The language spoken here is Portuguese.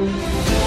Música